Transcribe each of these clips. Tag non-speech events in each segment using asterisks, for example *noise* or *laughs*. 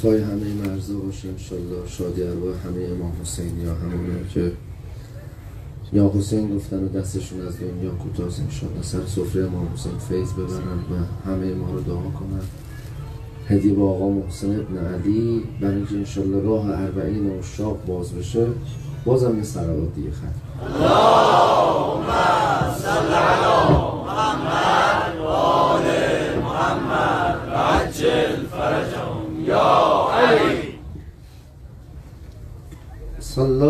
شفای همه مرزا باشه انشالله شادی ارواح همه امام حسین یا همونه که یا حسین گفتن و دستشون از دنیا کوتاه انشالله سر سفره امام حسین فیض ببرن و همه ما رو دعا کنن. هدیه با آقا محسن ابن علی. برای اینکه انشالله راه اربعین و شاق باز بشه بازم یه سلوات دیگه ختم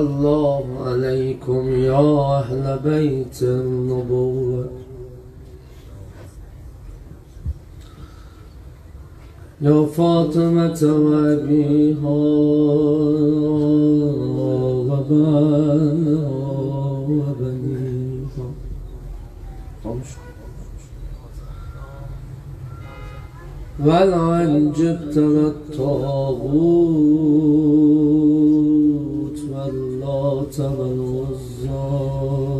الله عليكم يا أهل بيت النبوة. يا فاطمة وأبيها وبنيها. ولعن جبت الطاغوت. المعتبر والزار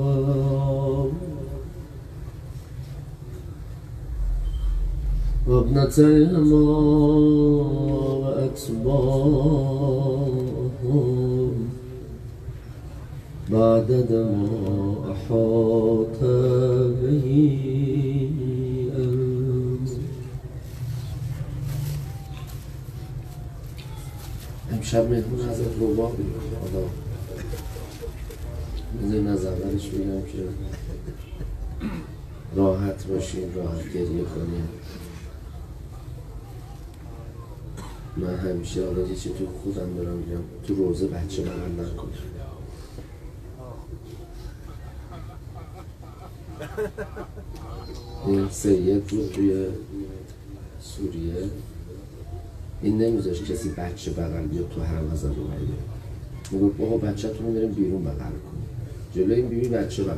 وابنتيهما وأتباعهم بعدد ما أحاط به امشب مهمون از این روباه بیرون بذاریم از بگم که راحت باشیم راحت گریه کنیم من همیشه حالا یه تو خودم دارم میگم تو روزه بچه بغل نکنم این سید بود توی سوریه. این نمیذاش کسی بچه بغل بیاد تو هر وزن رو بگه میگو آقا بچه رو میریم بیرون بغل کنیم جلوی این بیبی بچه بغل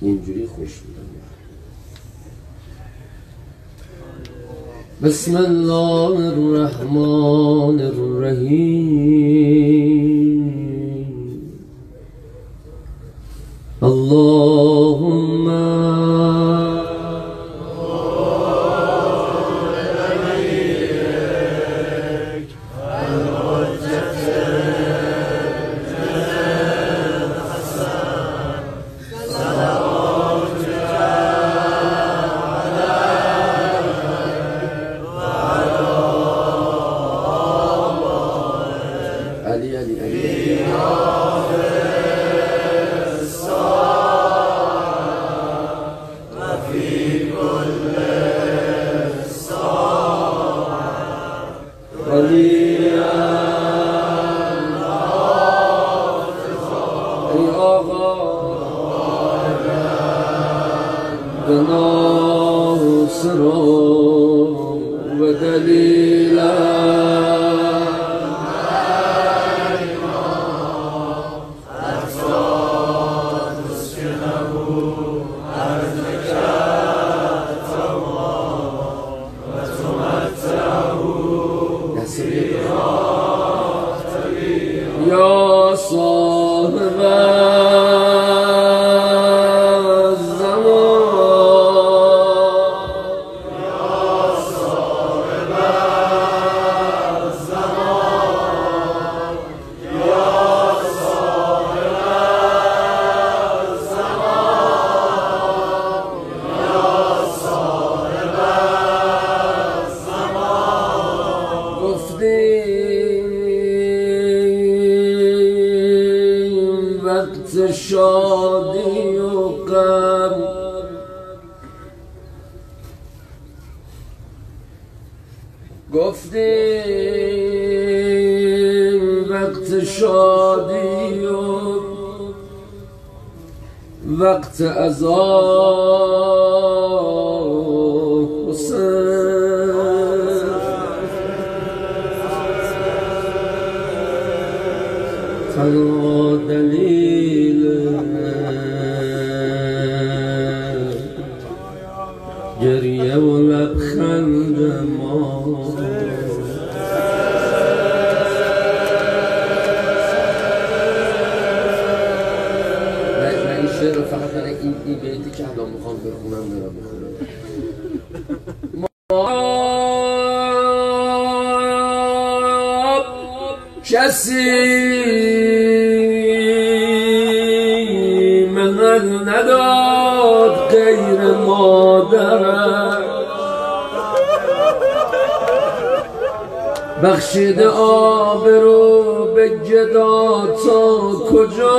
اینجوری خوش بودم بسم الله الرحمن الرحيم گفتیم وقت شادی و وقت عذاب حسین Süleyman. بخشید آب رو به گدا تا کجا؟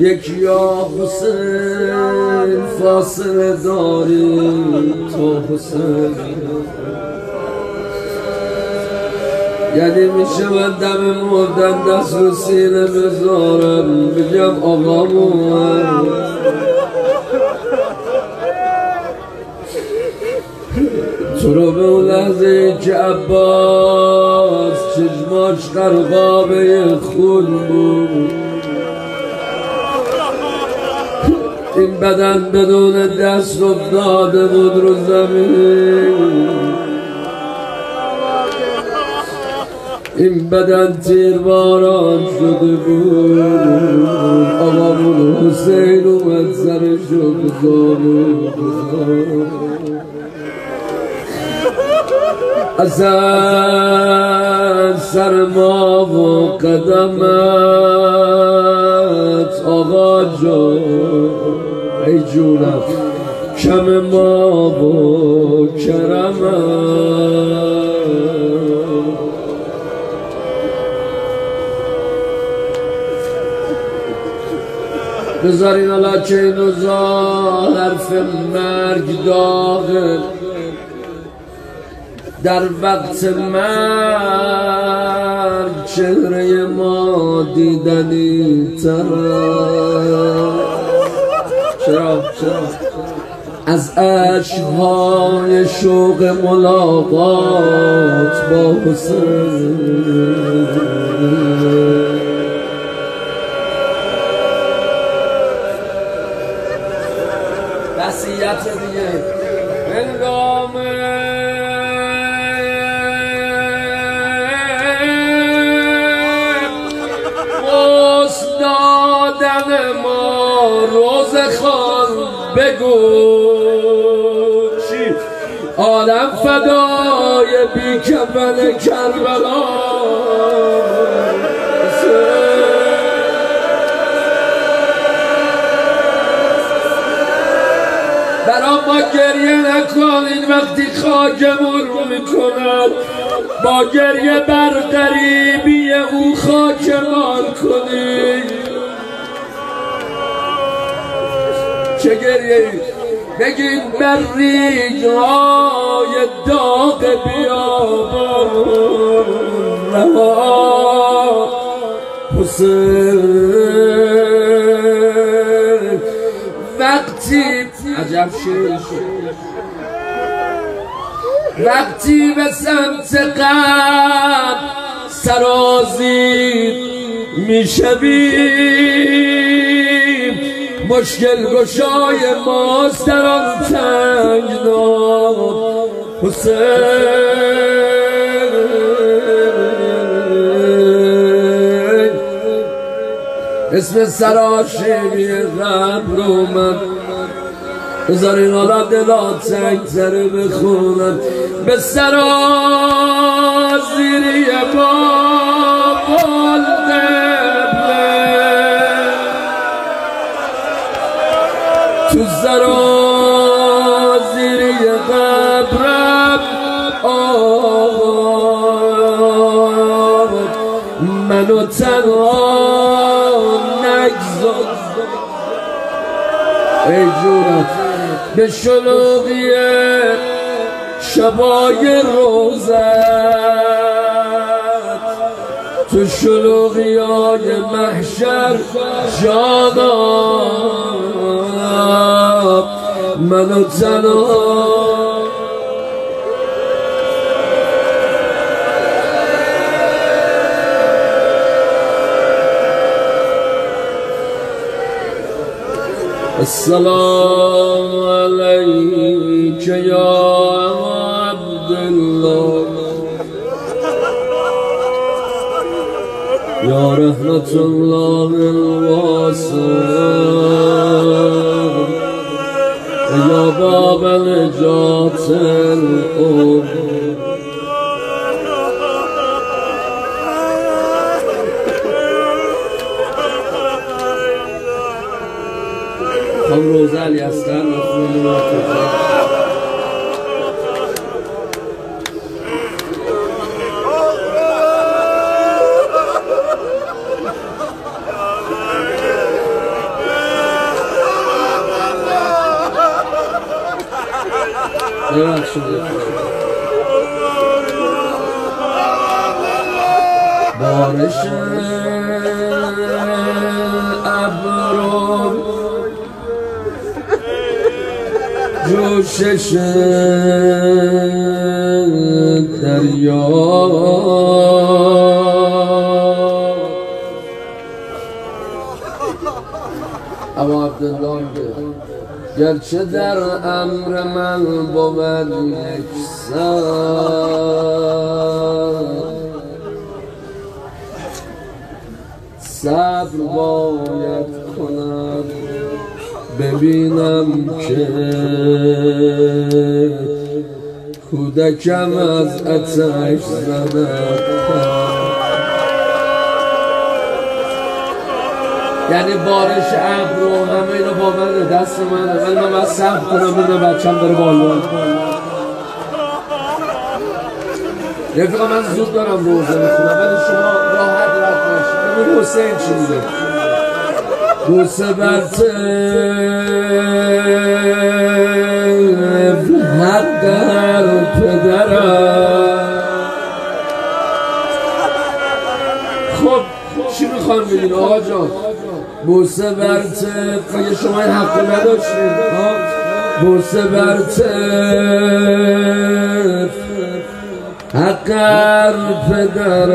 یک یا حسین فاصله داری تو حسین. یعنی میشه من دم مردن دست رو سینه بذارم بگم آقامون تو رو به اون لحظه که عباس چشماش قرقابه خون بود. این بدن بدون دست افتاده بود رو زمین. این بدن تیر باران شده بود. آقامون حسین اومد سرشو بزانو اصلا سر ما و قدمت ای جونم. کم ما و کرمت بذارین حالا که اینو حرف مرگ داغه. در وقت مرگ چهره ما دیدنی تر. چرا؟ چرا؟ از اشهای شوق ملاقات با حسین. وسیعت دیگه. خان بگو. عالم فدای بی کفن کربلا. برا ما گریه نکنین وقتی خاکمون رو می‌کنن. با گریه بر غریبی او خاکمان کنین. چه گریه بگین بر ریگهای داغ بیابان رها حسین وقتی عجب شیر وقتی به سمت قبل سرازید می‌شویم مشکل گشای ماست در آن تنگنا حسین. اسم سراشیبی قبر اومد بذارین حالا دلا تنگتره بخونم. به سرازیری باب تو سرازیری قبرم آه منو تنها نگذار. ای جونم به شلوغی شبای روزت. تو شلوغی های محشر جانا منو تنها السلام عليك يا Ya rahmetullahın vasıl Ya babel catel ol Hamroza Ali Aslan ve Kulübün Akıcı ببخشید بارش ابرو جوشش دریا. *laughs* میگه گرچه در امر من بود یک صبر باید کنم ببینم که کودکم از اتش زند یعنی بارش ابر و همه اینا با من دست منه. ولی من باید صبر کنم ببینم بچم داره بالا رفیقا من زود دارم روزه می‌خونم ولی شما راحت رفت نشید ببین حسین چی میگه؟ بوسه بر حق هر پدرم. خب چی می‌خوان بگین آقا جان؟ بوسه بر طبق شما این حق نداشتید بوسه بر طبق حق هر پدر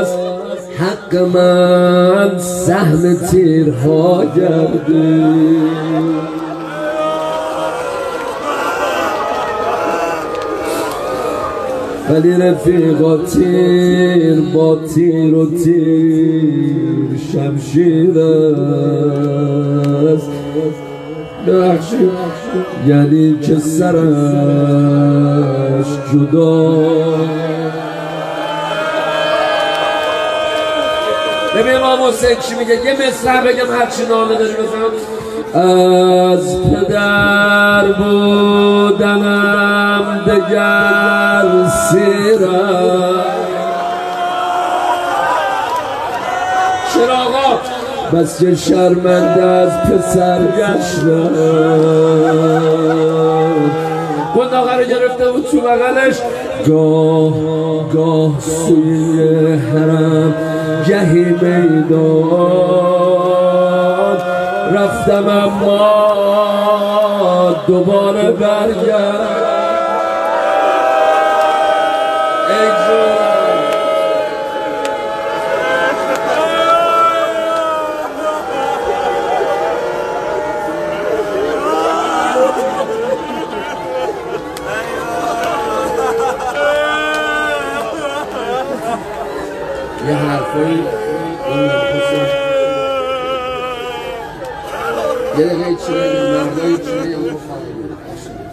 است. حق من سهم تیرها گردی. ولی رفیقا تیر با تیر و تیر شمشیر است. ببخشید یعنی که سرش جدا ببین امام حسین چی میگه؟ یه مصرع بگم هرچی نامه داری بزن. از پدر بودنم دگر سیرم چراغا بس که شرمنده از پسر گشتم گنداغه رو گرفته بود تو بغلش. گاه گاه سوی حرم گهی میدان. رفتم اما دوباره برگرد ای جون یه حرفایی اون حسین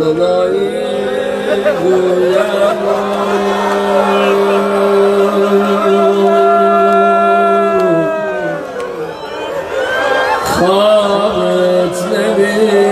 یه دقیقه Hare